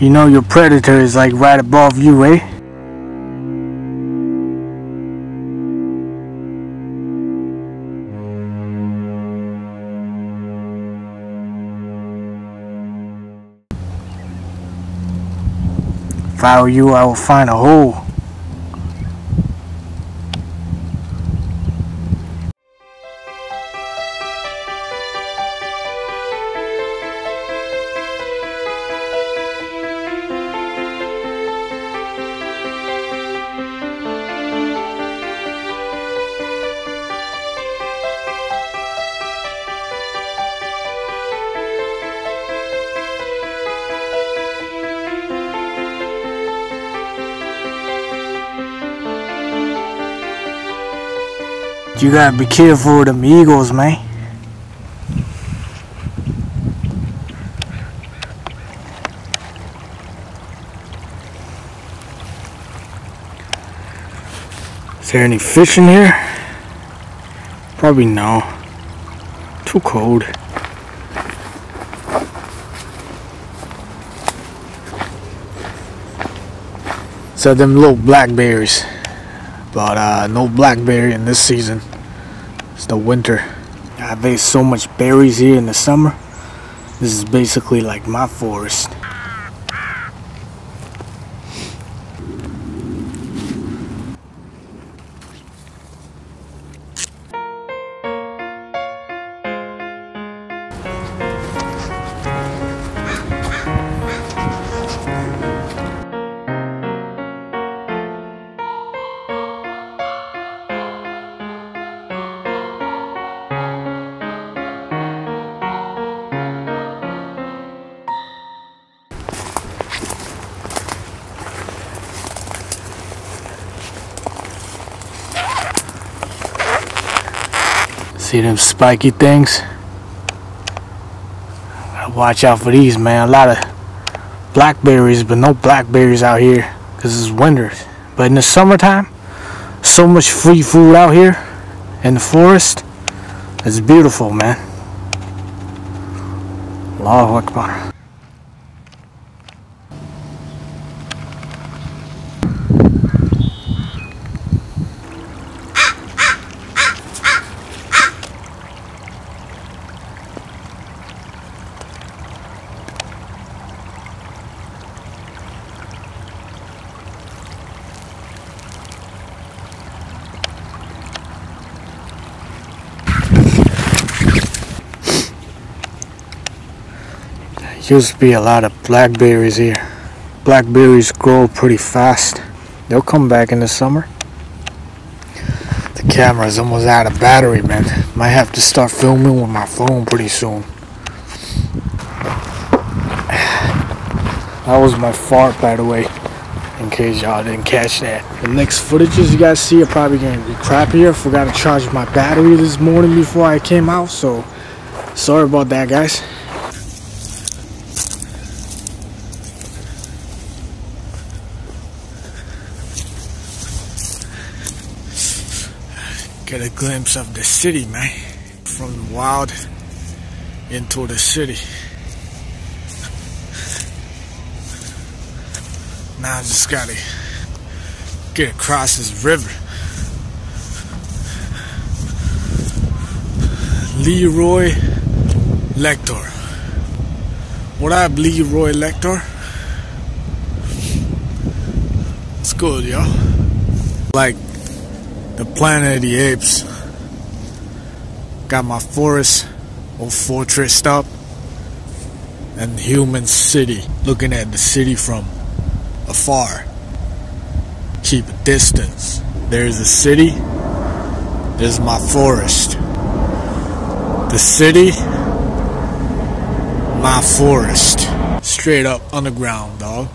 You know your predator is like right above you, eh? If I were you, I would find a hole. You gotta be careful with them eagles, man. Is there any fish in here? Probably no. Too cold. So them little blackberries. But uh, no blackberry in this season. It's the winter. I've ate so much berries here in the summer. This is basically like my forest. See them spiky things? Gotta watch out for these, man. A lot of blackberries, but no blackberries out here because it's winter. But in the summertime, so much free food out here in the forest. It's beautiful, man. Allahu Akbar. Used to be a lot of blackberries here. Blackberries grow pretty fast. They'll come back in the summer. The camera's almost out of battery, man. Might have to start filming with my phone pretty soon. That was my fart, by the way, in case y'all didn't catch that. The next footages you guys see are probably gonna be crappier. Forgot to charge my battery this morning before I came out, so sorry about that, guys. Get a glimpse of the city, man. From the wild into the city. Now I just gotta get across this river. Leroy Lector. What up, Leroy Lector? It's good, yo. Like the Planet of the Apes. Got my forest or fortress up. And human city. Looking at the city from afar. Keep a distance. There's a city. There's my forest. The city. My forest. Straight up underground, dog.